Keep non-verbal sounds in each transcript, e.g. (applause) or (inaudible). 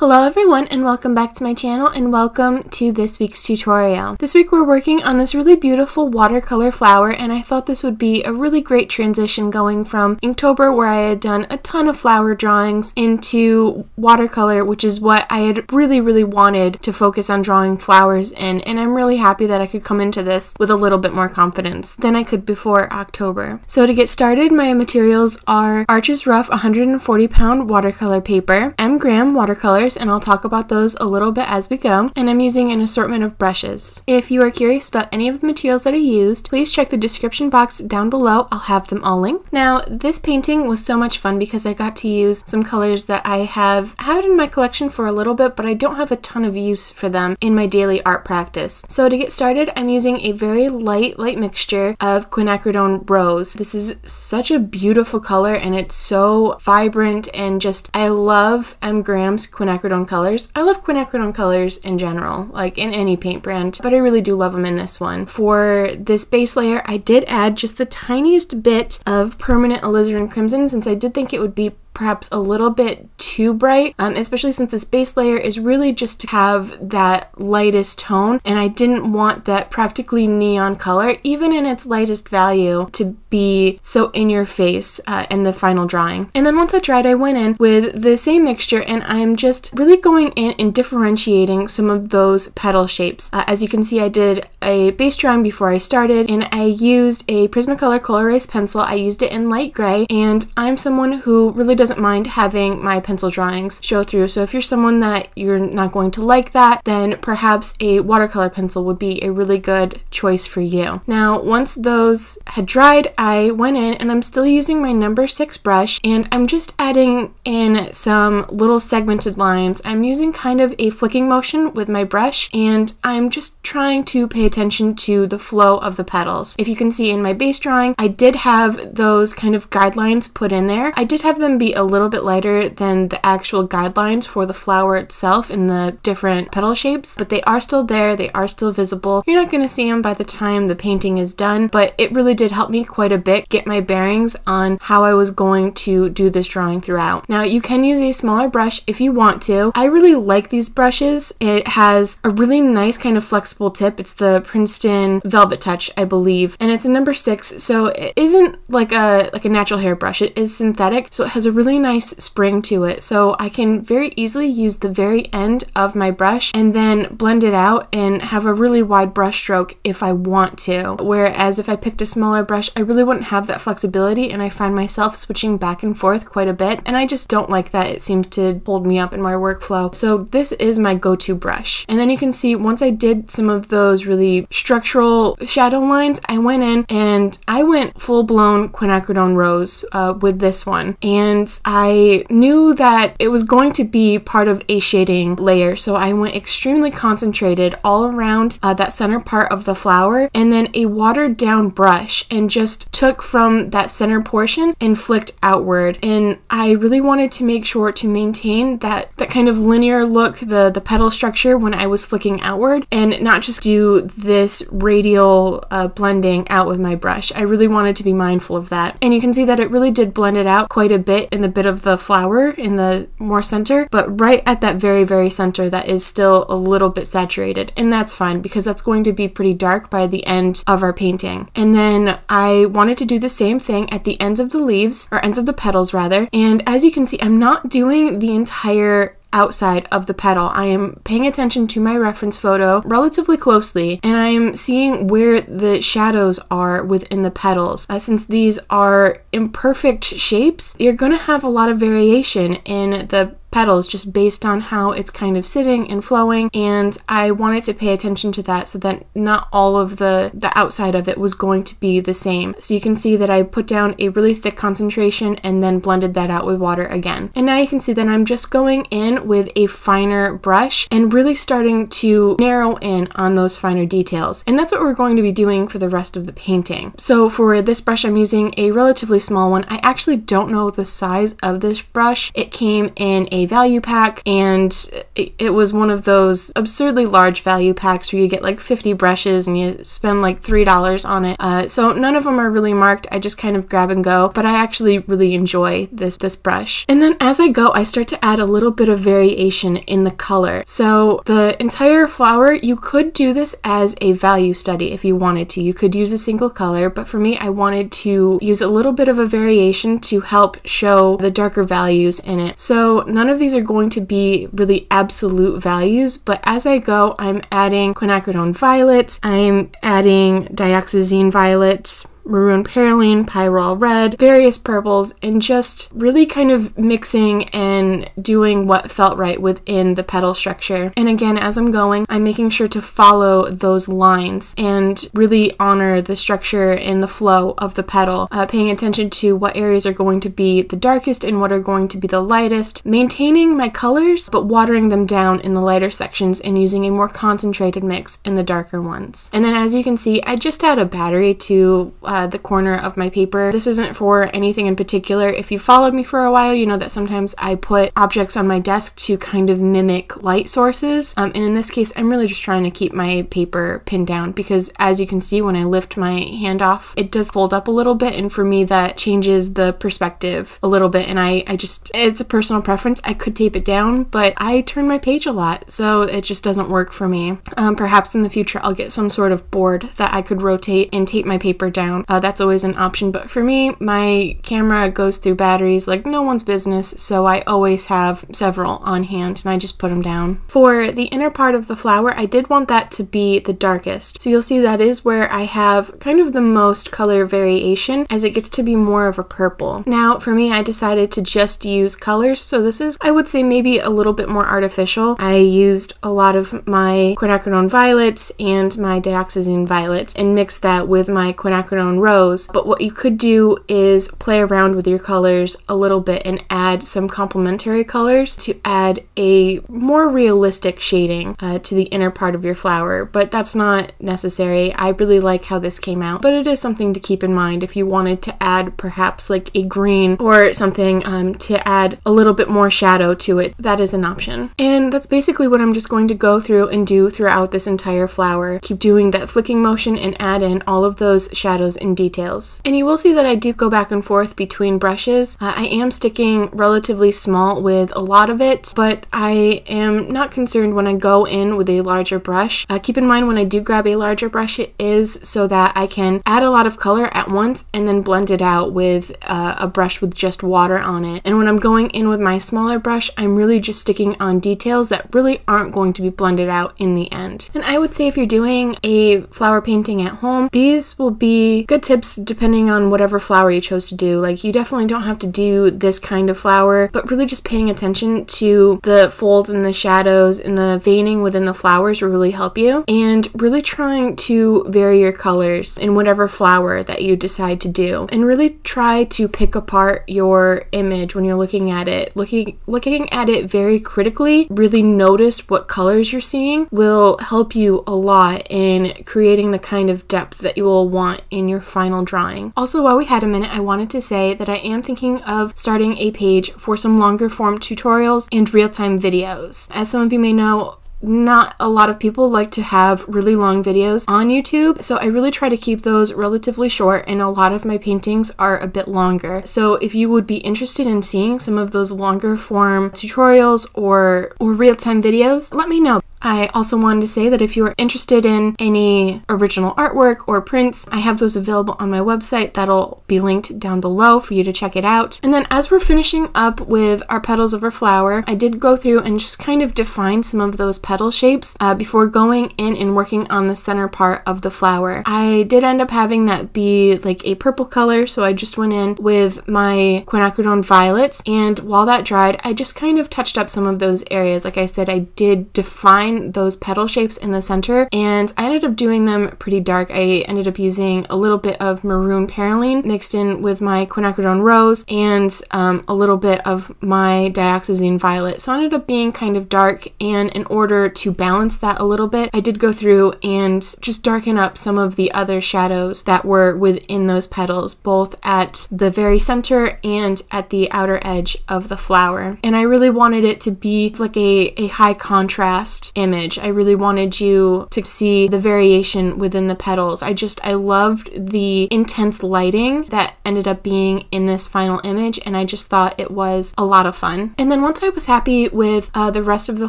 Hello everyone and welcome back to my channel and welcome to this week's tutorial. This week we're working on this really beautiful watercolor flower and I thought this would be a really great transition going from Inktober where I had done a ton of flower drawings into watercolor which is what I had really really wanted to focus on drawing flowers in and I'm really happy that I could come into this with a little bit more confidence than I could before October. So to get started my materials are Arches Rough 140 pound watercolor paper, M. Graham watercolors and I'll talk about those a little bit as we go, and I'm using an assortment of brushes. If you are curious about any of the materials that I used, please check the description box down below, I'll have them all linked. Now, this painting was so much fun because I got to use some colors that I have had in my collection for a little bit, but I don't have a ton of use for them in my daily art practice. So to get started, I'm using a very light, light mixture of quinacridone rose. This is such a beautiful color and it's so vibrant and just, I love M. Graham's quinacridone quinacridone colors. I love quinacridone colors in general, like in any paint brand, but I really do love them in this one. For this base layer, I did add just the tiniest bit of permanent alizarin crimson since I did think it would be perhaps a little bit too bright, um, especially since this base layer is really just to have that lightest tone and I didn't want that practically neon color, even in its lightest value, to be so in your face uh, in the final drawing. And then once I dried, I went in with the same mixture and I'm just really going in and differentiating some of those petal shapes. Uh, as you can see, I did a base drawing before I started and I used a Prismacolor Cool Erase pencil. I used it in light gray and I'm someone who really doesn't mind having my pencil drawings show through. So if you're someone that you're not going to like that, then perhaps a watercolor pencil would be a really good choice for you. Now, once those had dried, I went in and I'm still using my number six brush and I'm just adding in some little segmented lines. I'm using kind of a flicking motion with my brush and I'm just trying to pay attention to the flow of the petals. If you can see in my base drawing, I did have those kind of guidelines put in there. I did have them be a little bit lighter than the actual guidelines for the flower itself in the different petal shapes, but they are still there, they are still visible. You're not going to see them by the time the painting is done, but it really did help me quite a bit get my bearings on how I was going to do this drawing throughout. Now you can use a smaller brush if you want to. I really like these brushes. It has a really nice kind of flexible tip. It's the Princeton Velvet Touch, I believe, and it's a number six, so it isn't like a like a natural hair brush. It is synthetic, so it has a really nice spring to it. So I can very easily use the very end of my brush and then blend it out and have a really wide brush stroke if I want to. Whereas if I picked a smaller brush, I really wouldn't have that flexibility and I find myself switching back and forth quite a bit. And I just don't like that. It seems to hold me up in my workflow. So this is my go-to brush. And then you can see once I did some of those really structural shadow lines, I went in and I went full-blown quinacridone rose uh, with this one. And I knew that it was going to be part of a shading layer. So I went extremely concentrated all around uh, that center part of the flower and then a watered down brush and just took from that center portion and flicked outward. And I really wanted to make sure to maintain that, that kind of linear look, the, the petal structure when I was flicking outward and not just do this radial uh, blending out with my brush. I really wanted to be mindful of that. And you can see that it really did blend it out quite a bit in the bit of the flower in the more center, but right at that very, very center that is still a little bit saturated. And that's fine because that's going to be pretty dark by the end of our painting. And then I wanted to do the same thing at the ends of the leaves, or ends of the petals rather. And as you can see, I'm not doing the entire outside of the petal. I am paying attention to my reference photo relatively closely and I am seeing where the shadows are within the petals. Uh, since these are imperfect shapes, you're going to have a lot of variation in the petals just based on how it's kind of sitting and flowing and I wanted to pay attention to that so that not all of the the outside of it was going to be the same. So you can see that I put down a really thick concentration and then blended that out with water again. And now you can see that I'm just going in with a finer brush and really starting to narrow in on those finer details. And that's what we're going to be doing for the rest of the painting. So for this brush I'm using a relatively small one. I actually don't know the size of this brush. It came in a value pack and it, it was one of those absurdly large value packs where you get like 50 brushes and you spend like $3 on it. Uh, so none of them are really marked. I just kind of grab and go, but I actually really enjoy this, this brush. And then as I go, I start to add a little bit of variation in the color. So the entire flower, you could do this as a value study if you wanted to. You could use a single color, but for me, I wanted to use a little bit of a variation to help show the darker values in it. So none of these are going to be really absolute values, but as I go, I'm adding quinacridone violets, I'm adding dioxazine violet, maroon perylene, pyrrole red, various purples, and just really kind of mixing and doing what felt right within the petal structure. And again, as I'm going, I'm making sure to follow those lines and really honor the structure and the flow of the petal, uh, paying attention to what areas are going to be the darkest and what are going to be the lightest, maintaining my colors but watering them down in the lighter sections and using a more concentrated mix in the darker ones. And then as you can see, I just add a battery to uh, the corner of my paper. This isn't for anything in particular. If you followed me for a while, you know that sometimes I put objects on my desk to kind of mimic light sources. Um, and in this case, I'm really just trying to keep my paper pinned down because as you can see, when I lift my hand off, it does fold up a little bit. And for me, that changes the perspective a little bit. And I, I just, it's a personal preference. I could tape it down, but I turn my page a lot. So it just doesn't work for me. Um, perhaps in the future, I'll get some sort of board that I could rotate and tape my paper down Uh, that's always an option, but for me, my camera goes through batteries like no one's business, so I always have several on hand and I just put them down. For the inner part of the flower, I did want that to be the darkest. So you'll see that is where I have kind of the most color variation as it gets to be more of a purple. Now, for me, I decided to just use colors, so this is, I would say, maybe a little bit more artificial. I used a lot of my quinacridone violets and my dioxazine violet and mixed that with my quinacridone own rose. But what you could do is play around with your colors a little bit and add some complementary colors to add a more realistic shading uh, to the inner part of your flower. But that's not necessary. I really like how this came out, but it is something to keep in mind if you wanted to add perhaps like a green or something um, to add a little bit more shadow to it. That is an option. And that's basically what I'm just going to go through and do throughout this entire flower. Keep doing that flicking motion and add in all of those shadows in details. And you will see that I do go back and forth between brushes. Uh, I am sticking relatively small with a lot of it, but I am not concerned when I go in with a larger brush. Uh, keep in mind when I do grab a larger brush, it is so that I can add a lot of color at once and then blend it out with uh, a brush with just water on it. And when I'm going in with my smaller brush, I'm really just sticking on details that really aren't going to be blended out in the end. And I would say if you're doing a flower painting at home, these will be good tips depending on whatever flower you chose to do. Like, you definitely don't have to do this kind of flower, but really just paying attention to the folds and the shadows and the veining within the flowers will really help you. And really trying to vary your colors in whatever flower that you decide to do. And really try to pick apart your image when you're looking at it. Looking looking at it very critically, really notice what colors you're seeing will help you a lot in creating the kind of depth that you will want in your final drawing. Also, while we had a minute, I wanted to say that I am thinking of starting a page for some longer form tutorials and real-time videos. As some of you may know, not a lot of people like to have really long videos on YouTube, so I really try to keep those relatively short, and a lot of my paintings are a bit longer. So if you would be interested in seeing some of those longer form tutorials or, or real-time videos, let me know. I also wanted to say that if you are interested in any original artwork or prints, I have those available on my website. That'll be linked down below for you to check it out. And then as we're finishing up with our petals of our flower, I did go through and just kind of define some of those petal shapes uh, before going in and working on the center part of the flower. I did end up having that be like a purple color, so I just went in with my quinacridone violets, and while that dried, I just kind of touched up some of those areas. Like I said, I did define those petal shapes in the center and I ended up doing them pretty dark. I ended up using a little bit of maroon perylene mixed in with my quinacridone rose and um, a little bit of my dioxazine violet. So I ended up being kind of dark and in order to balance that a little bit, I did go through and just darken up some of the other shadows that were within those petals, both at the very center and at the outer edge of the flower. And I really wanted it to be like a, a high contrast image. I really wanted you to see the variation within the petals. I just, I loved the intense lighting that ended up being in this final image, and I just thought it was a lot of fun. And then once I was happy with uh, the rest of the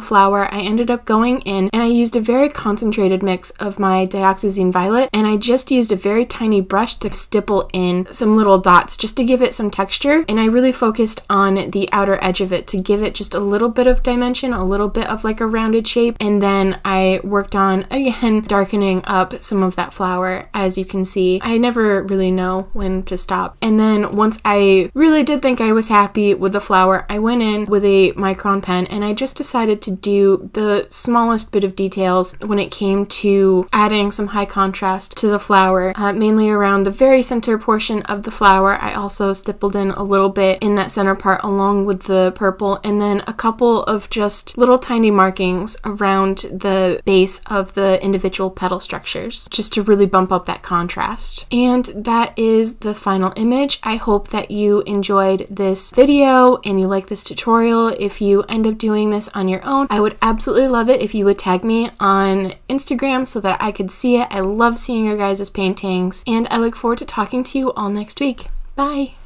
flower, I ended up going in and I used a very concentrated mix of my dioxazine violet, and I just used a very tiny brush to stipple in some little dots just to give it some texture. And I really focused on the outer edge of it to give it just a little bit of dimension, a little bit of like a rounded shape. And then I worked on, again, (laughs) darkening up some of that flower. As you can see, I never really know when to stop. And then once I really did think I was happy with the flower, I went in with a micron pen and I just decided to do the smallest bit of details when it came to adding some high contrast to the flower, uh, mainly around the very center portion of the flower. I also stippled in a little bit in that center part along with the purple and then a couple of just little tiny markings around the base of the individual petal structures just to really bump up that contrast. And that is the final image. I hope that you enjoyed this video and you like this tutorial. If you end up doing this on your own, I would absolutely love it if you would tag me on Instagram so that I could see it. I love seeing your guys' paintings and I look forward to talking to you all next week. Bye!